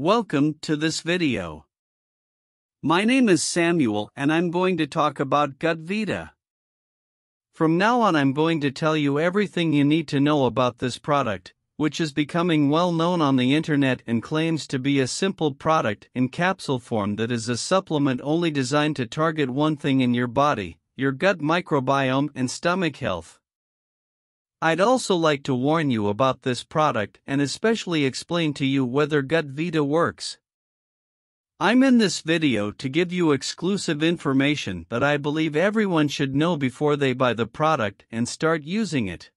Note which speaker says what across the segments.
Speaker 1: Welcome to this video. My name is Samuel and I'm going to talk about GutVita. From now on I'm going to tell you everything you need to know about this product, which is becoming well known on the internet and claims to be a simple product in capsule form that is a supplement only designed to target one thing in your body, your gut microbiome and stomach health. I'd also like to warn you about this product and especially explain to you whether Gut Vita works. I'm in this video to give you exclusive information that I believe everyone should know before they buy the product and start using it.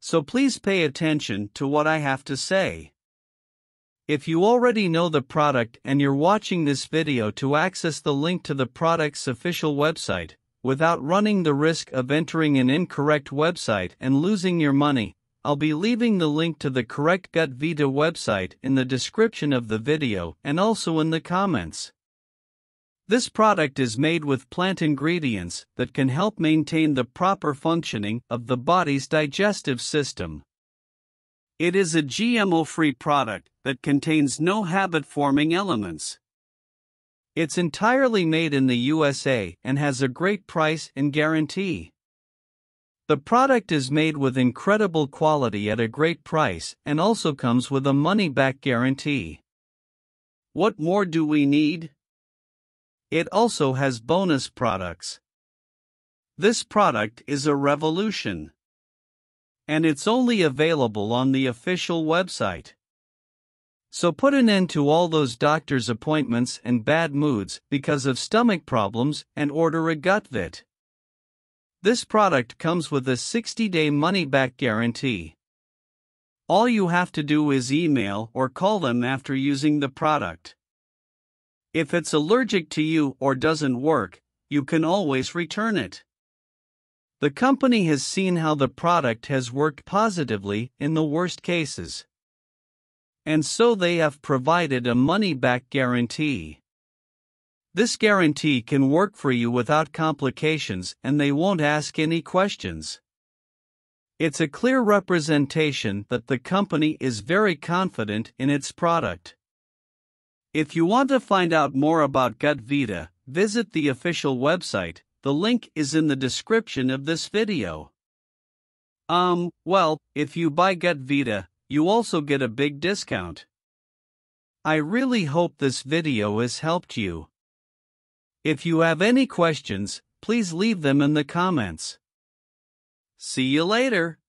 Speaker 1: So please pay attention to what I have to say. If you already know the product and you're watching this video to access the link to the product's official website, without running the risk of entering an incorrect website and losing your money, I'll be leaving the link to the correct GutVita website in the description of the video and also in the comments. This product is made with plant ingredients that can help maintain the proper functioning of the body's digestive system. It is a GMO free product that contains no habit forming elements. It's entirely made in the USA and has a great price and guarantee. The product is made with incredible quality at a great price and also comes with a money back guarantee. What more do we need? It also has bonus products. This product is a revolution. And it's only available on the official website. So put an end to all those doctor's appointments and bad moods because of stomach problems and order a GutVita. This product comes with a 60 day money back guarantee. All you have to do is email or call them after using the product. If it's allergic to you or doesn't work, you can always return it. The company has seen how the product has worked positively in the worst cases and so they have provided a money back guarantee. This guarantee can work for you without complications and they won't ask any questions. It's a clear representation that the company is very confident in its product. If you want to find out more about GutVita, visit the official website, the link is in the description of this video. Um, well, if you buy GutVita, you also get a big discount. I really hope this video has helped you. If you have any questions, please leave them in the comments. See you later.